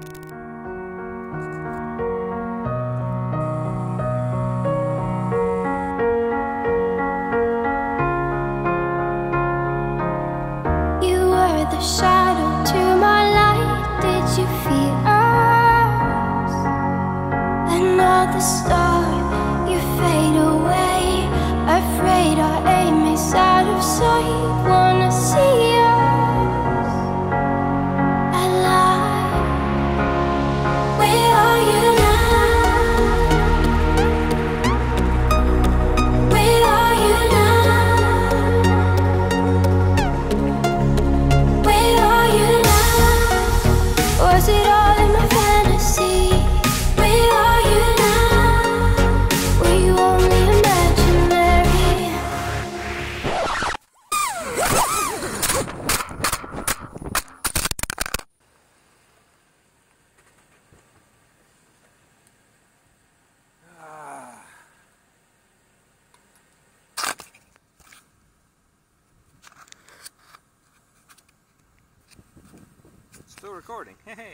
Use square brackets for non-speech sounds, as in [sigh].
Música Still recording. [laughs] Hey.